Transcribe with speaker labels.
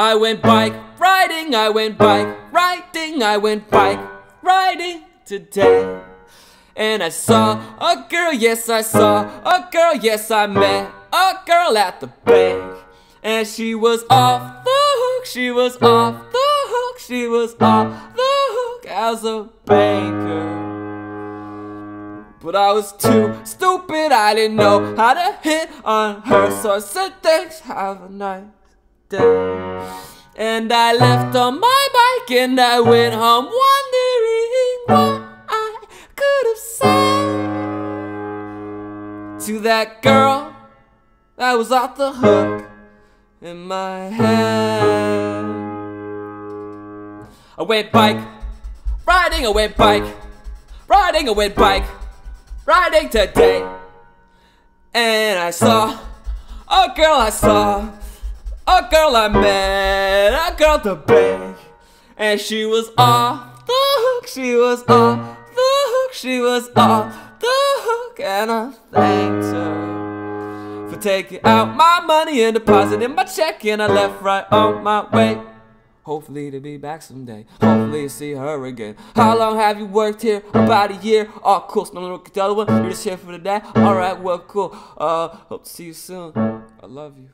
Speaker 1: I went bike riding, I went bike riding, I went bike riding today. And I saw a girl, yes, I saw a girl, yes, I met a girl at the bank. And she was off the hook, she was off the hook, she was off the hook as a banker. But I was too stupid, I didn't know how to hit on her. So I said, thanks, have a nice And I left on my bike and I went home wondering what I could have said to that girl that was off the hook in my head. I went bike riding, I went bike riding, I went bike riding today. And I saw a girl, I saw a girl I met, a girl the bank. And she was off the hook, she was off the hook, she was off the hook. And I thanked her for taking out my money and depositing my check. And I left right on my way. Hopefully to be back someday. Hopefully to see her again. How long have you worked here? About a year. Oh, cool. So one can tell one. You're just here for the day. All right. Well, cool. Uh, hope to see you soon. I love you.